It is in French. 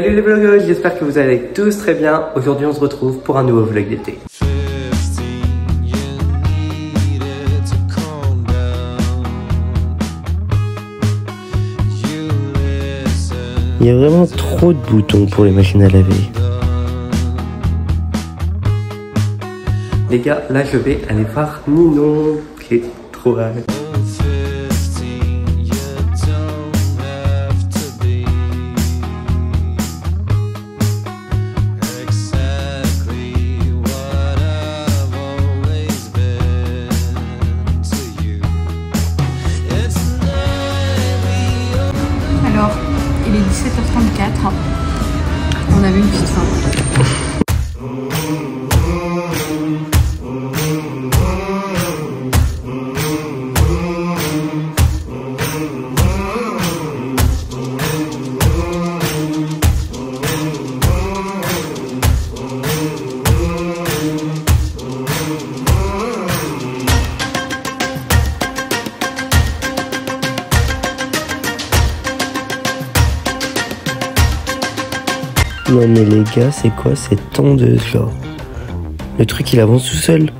les vlogueurs, j'espère que vous allez tous très bien. Aujourd'hui on se retrouve pour un nouveau vlog d'été. Il y a vraiment trop de boutons pour les machines à laver. Les gars, là je vais aller voir Ninon. J'ai trop hâte. 17h34. On avait une petite faim. Non mais les gars, c'est quoi cette tondeuse genre? Le truc il avance tout seul.